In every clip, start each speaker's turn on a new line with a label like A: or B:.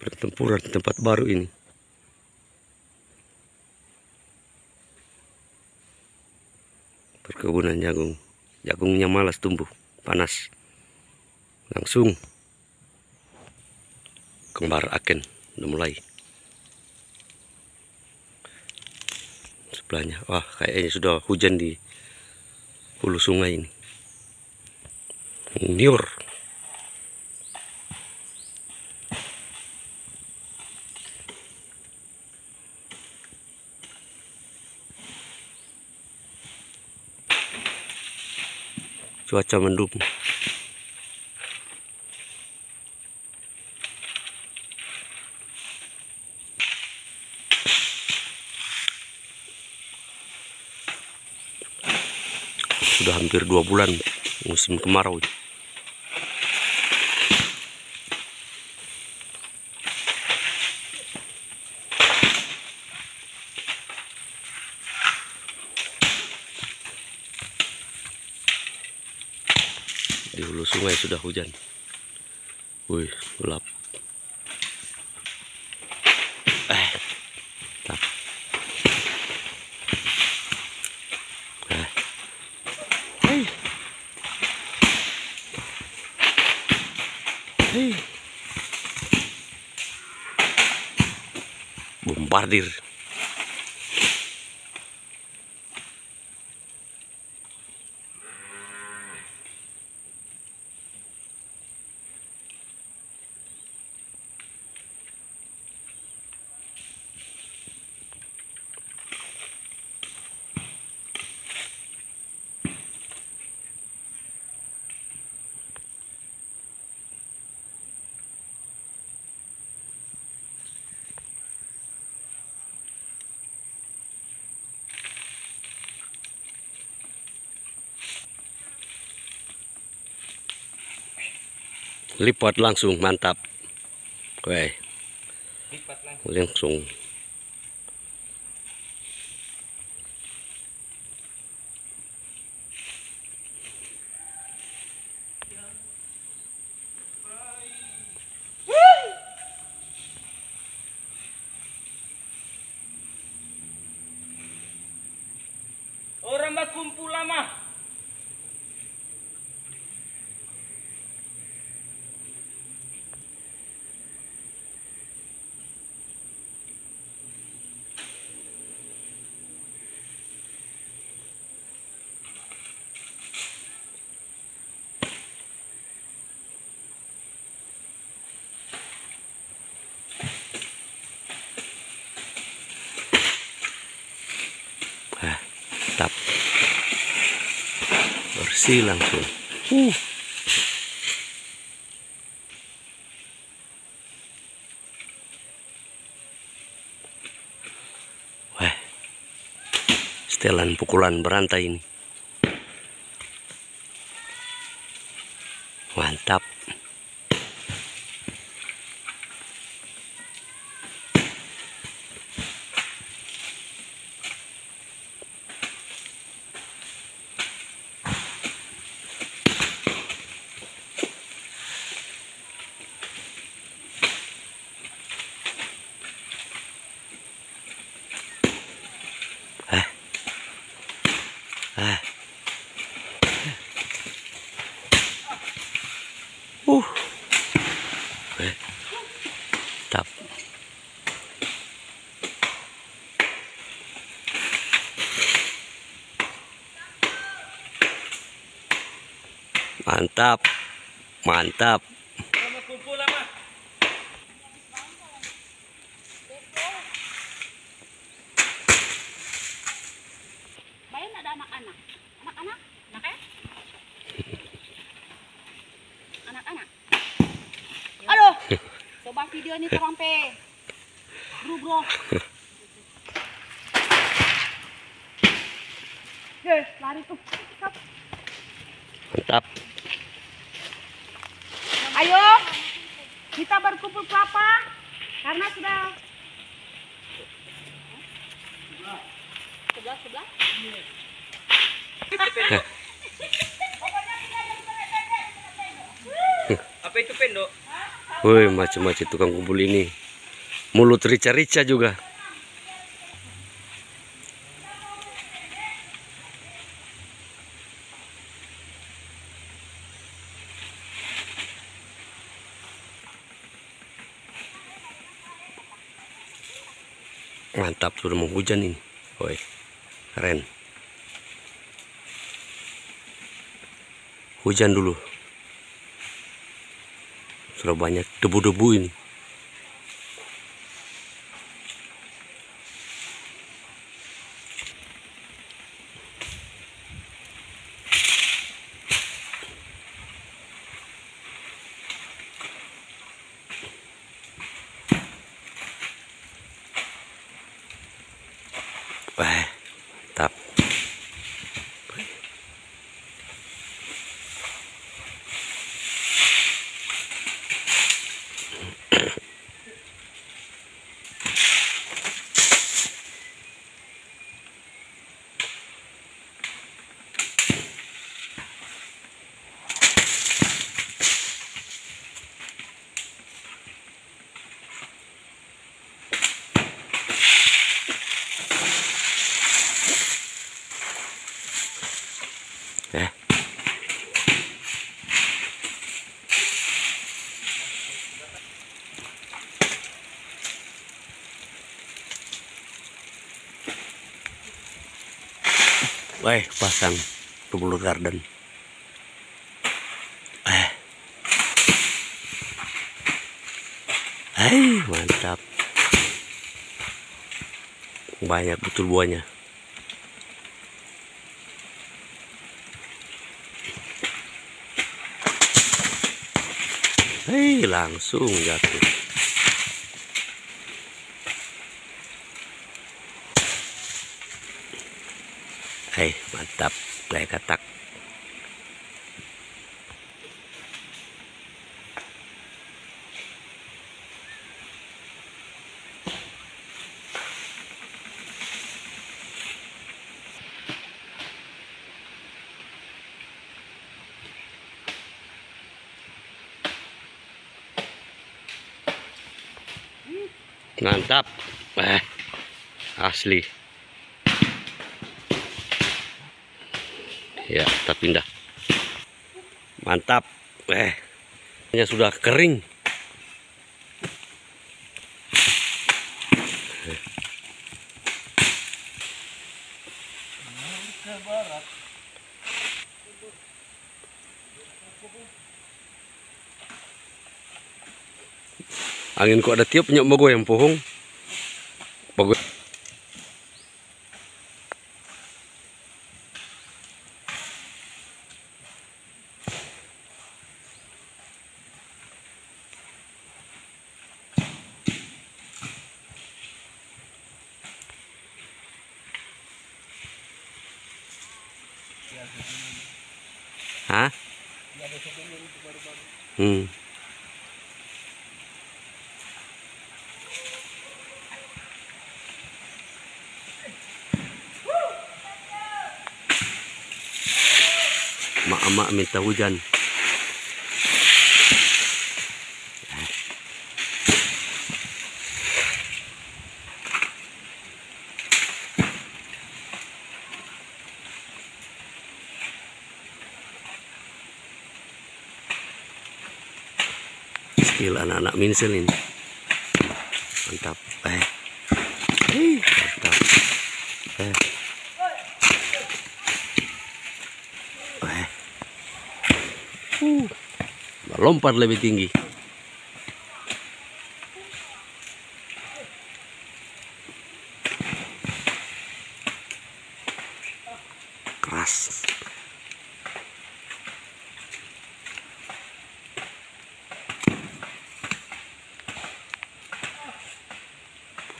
A: pertempuran tempat baru ini. Perkebunan jagung. Jagungnya malas tumbuh, panas. Langsung kembar aken udah mulai. Sebelahnya, wah kayaknya sudah hujan di hulu sungai ini. Niur. Cuaca mendukung sudah hampir dua bulan musim kemarau di hulu sungai sudah hujan. Wih gelap. Eh tak. Eh. Hei. Hei. Bombardir lipat langsung mantap
B: lang.
A: langsung
B: Orang berkumpul lama.
A: Bersih langsung. Uh. Wah, setelan pukulan berantai ini mantap ah ah uh eh tap mantap mantap
B: Orang berkumpul lama.
C: Bayan ada anak-anak. Anak-anak? Anak ya? Anak-anak. Aduh. Coba video ini terang pe. Bro bro. Eh, lari tuh. Kita berkumpul kelapa karena sudah sebelah sebelah.
B: Apa itu pendok?
A: Woi, macam-macam tukang kumpul ini. Mulut rica-rica juga. Mantap, sudah mau hujan ini. Woi, keren. Hujan dulu. Sudah banyak debu-debu ini. Wah, mantap. Eh. Wah, pasang tubul garden. Eh. Hai, mantap. Banyak betul buahnya. Hei, langsung jatuh. Hei, mantap. Kayak katak. Mantap. Eh, asli. Ya, kita pindah. Mantap. Eh, nya sudah kering. Angin kok ada tiup nyok mogo yang pohong. Hmm. Mak-mak minta hujan. Skill anak-anak minsil ini. Mantap. Eh. Eh, mantap. Eh. Eh. Uh, lompat lebih tinggi.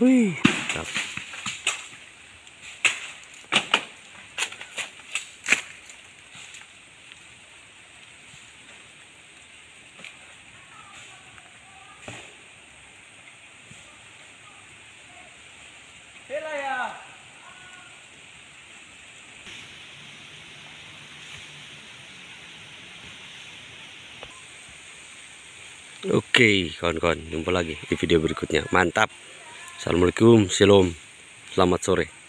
A: Wih, mantap.
B: Hela ya.
A: Oke, kawan-kawan, jumpa lagi di video berikutnya. Mantap. Assalamualaikum, shalom. Selamat sore.